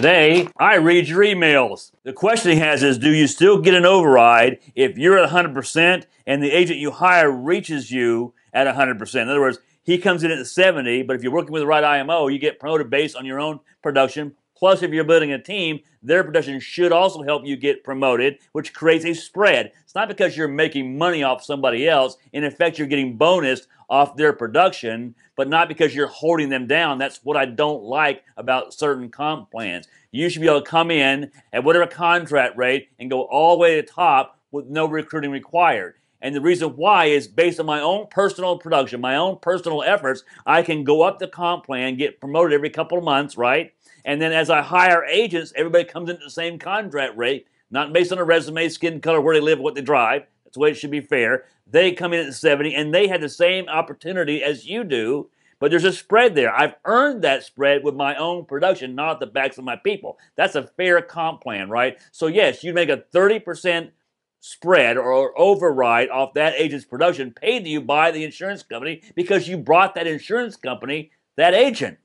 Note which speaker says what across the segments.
Speaker 1: Today, I read your emails. The question he has is Do you still get an override if you're at 100% and the agent you hire reaches you at 100%? In other words, he comes in at 70, but if you're working with the right IMO, you get promoted based on your own production. Plus, if you're building a team, their production should also help you get promoted, which creates a spread. It's not because you're making money off somebody else. In effect, you're getting bonus off their production, but not because you're holding them down. That's what I don't like about certain comp plans. You should be able to come in at whatever contract rate and go all the way to the top with no recruiting required. And the reason why is based on my own personal production, my own personal efforts. I can go up the comp plan, get promoted every couple of months, right? And then as I hire agents, everybody comes into the same contract rate, not based on a resume, skin color, where they live, what they drive. That's the way it should be fair. They come in at 70 and they had the same opportunity as you do, but there's a spread there. I've earned that spread with my own production, not the backs of my people. That's a fair comp plan, right? So, yes, you make a 30% spread or override off that agent's production paid to you by the insurance company because you brought that insurance company that agent,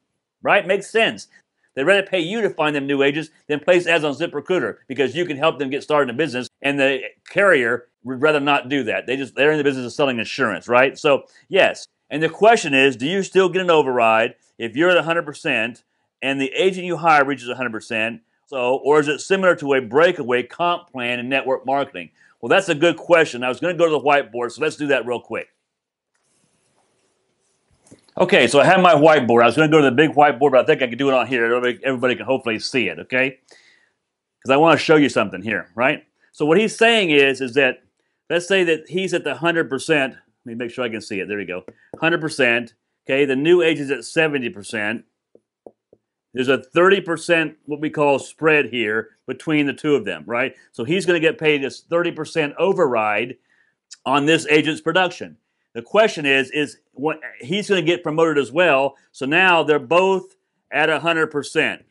Speaker 1: right? Makes sense. They'd rather pay you to find them new agents than place ads on ZipRecruiter because you can help them get started in business, and the carrier would rather not do that. They just they're in the business of selling insurance, right? So yes. And the question is, do you still get an override if you're at 100% and the agent you hire reaches 100%? So, or is it similar to a breakaway comp plan in network marketing? Well, that's a good question. I was going to go to the whiteboard, so let's do that real quick. Okay, so I have my whiteboard. I was going to go to the big whiteboard, but I think I can do it on here. Everybody, everybody can hopefully see it, okay? Because I want to show you something here, right? So what he's saying is, is that let's say that he's at the 100%. Let me make sure I can see it. There we go. 100%. Okay, the new agent's at 70%. There's a 30% what we call spread here between the two of them, right? So he's going to get paid this 30% override on this agent's production. The question is, is what he's going to get promoted as well. So now they're both at 100%.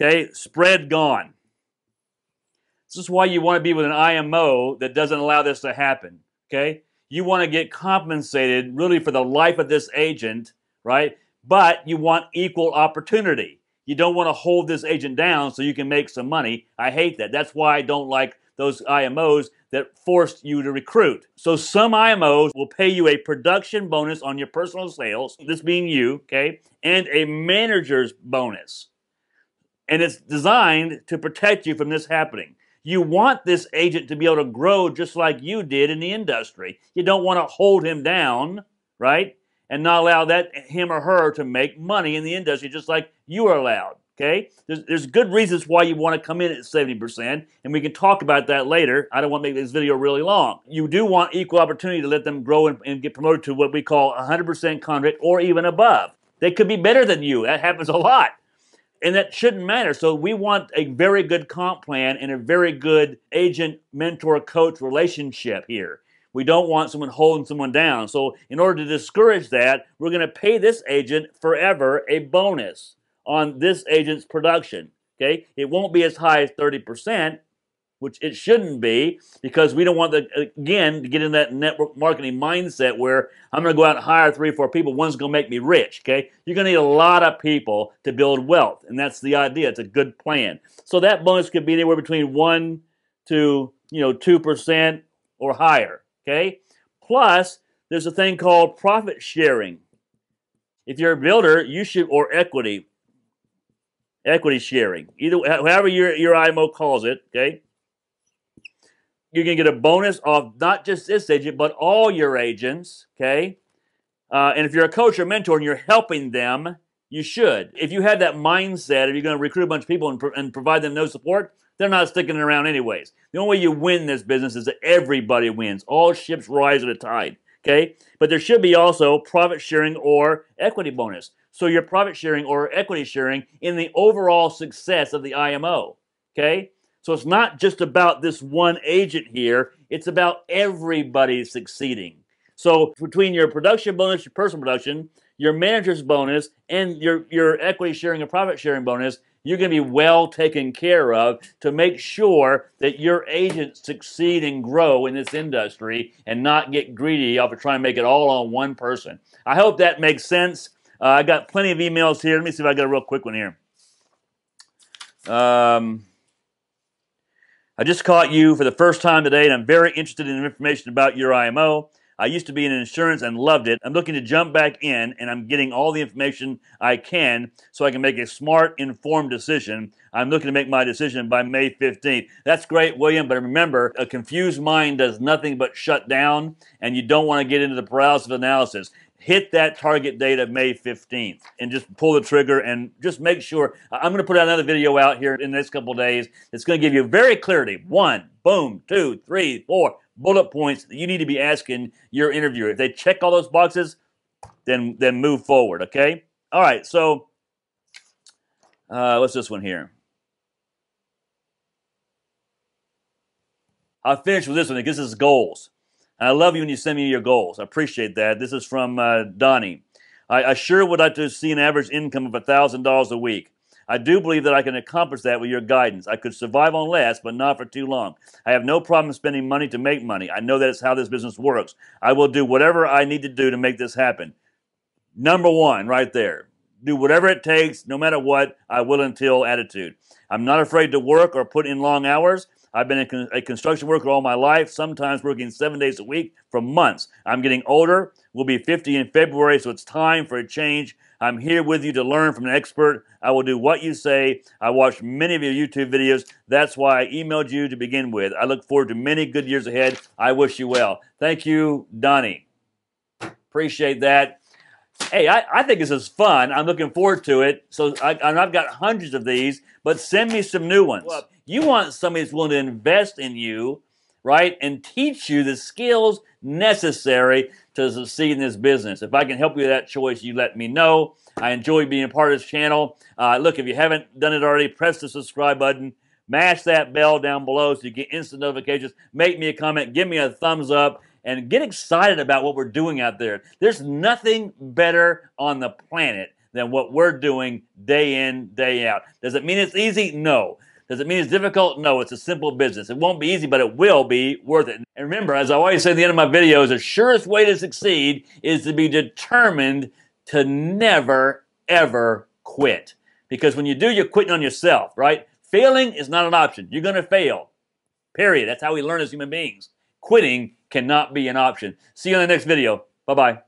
Speaker 1: Okay, spread gone. This is why you want to be with an IMO that doesn't allow this to happen. Okay, you want to get compensated really for the life of this agent, right? But you want equal opportunity. You don't want to hold this agent down so you can make some money. I hate that. That's why I don't like those IMOs that forced you to recruit. So some IMOs will pay you a production bonus on your personal sales, this being you, okay, and a manager's bonus. And it's designed to protect you from this happening. You want this agent to be able to grow just like you did in the industry. You don't want to hold him down, right? And not allow that him or her to make money in the industry just like you are allowed. Okay? There's, there's good reasons why you want to come in at 70%, and we can talk about that later. I don't want to make this video really long. You do want equal opportunity to let them grow and, and get promoted to what we call 100% contract or even above. They could be better than you. That happens a lot. And that shouldn't matter. So we want a very good comp plan and a very good agent, mentor, coach relationship here. We don't want someone holding someone down. So in order to discourage that, we're going to pay this agent forever a bonus on this agent's production. Okay, it won't be as high as 30%, which it shouldn't be because we don't want the again to get in that network marketing mindset where I'm going to go out and hire three or four people. One's going to make me rich. Okay, you're going to need a lot of people to build wealth, and that's the idea. It's a good plan. So that bonus could be anywhere between one to you know two percent or higher. Okay, plus there's a thing called profit sharing. If you're a builder, you should or equity equity sharing. Either however your your IMO calls it, okay. You're gonna get a bonus off not just this agent, but all your agents, okay. Uh, and if you're a coach or mentor and you're helping them, you should. If you have that mindset, if you're going to recruit a bunch of people and, pro- and provide them no support, they're not sticking around anyways. The only way you win this business is that everybody wins. All ships rise at a tide. Okay, but there should be also profit sharing or equity bonus. So you're profit sharing or equity sharing in the overall success of the IMO. Okay? So it's not just about this one agent here, it's about everybody succeeding. So between your production bonus, your personal production, your manager's bonus, and your, your equity sharing and profit sharing bonus, you're going to be well taken care of to make sure that your agents succeed and grow in this industry and not get greedy off of trying to make it all on one person. I hope that makes sense. Uh, I got plenty of emails here. Let me see if I got a real quick one here. Um, I just caught you for the first time today, and I'm very interested in information about your IMO. I used to be in insurance and loved it. I'm looking to jump back in, and I'm getting all the information I can so I can make a smart, informed decision. I'm looking to make my decision by May 15th. That's great, William, but remember, a confused mind does nothing but shut down, and you don't want to get into the paralysis of analysis hit that target date of May 15th and just pull the trigger and just make sure. I'm going to put another video out here in the next couple days. It's going to give you very clarity. One, boom, two, three, four bullet points that you need to be asking your interviewer. If they check all those boxes, then then move forward. Okay. All right. So uh, what's this one here? I'll finish with this one this is goals. I love you when you send me your goals. I appreciate that. This is from uh, Donnie. I, I, sure would like to see an average income of $1,000 a week. I do believe that I can accomplish that with your guidance. I could survive on less, but not for too long. I have no problem spending money to make money. I know that it's how this business works. I will do whatever I need to do to make this happen. Number one, right there. Do whatever it takes, no matter what, I will until attitude. I'm not afraid to work or put in long hours. I've been a construction worker all my life, sometimes working seven days a week for months. I'm getting older. We'll be 50 in February, so it's time for a change. I'm here with you to learn from an expert. I will do what you say. I watched many of your YouTube videos. That's why I emailed you to begin with. I look forward to many good years ahead. I wish you well. Thank you, Donnie. Appreciate that. Hey, I, I think this is fun. I'm looking forward to it. So I, I've got hundreds of these, but send me some new ones. Well, you want somebody that's willing to invest in you, right, and teach you the skills necessary to succeed in this business. If I can help you with that choice, you let me know. I enjoy being a part of this channel. Uh, look, if you haven't done it already, press the subscribe button. Mash that bell down below so you get instant notifications. Make me a comment. Give me a thumbs up and get excited about what we're doing out there. There's nothing better on the planet than what we're doing day in, day out. Does it mean it's easy? No. Does it mean it's difficult? No, it's a simple business. It won't be easy, but it will be worth it. And remember, as I always say at the end of my videos, the surest way to succeed is to be determined to never, ever quit. Because when you do, you're quitting on yourself, right? Failing is not an option. You're going to fail. Period. That's how we learn as human beings. Quitting cannot be an option. See you in the next video. Bye bye.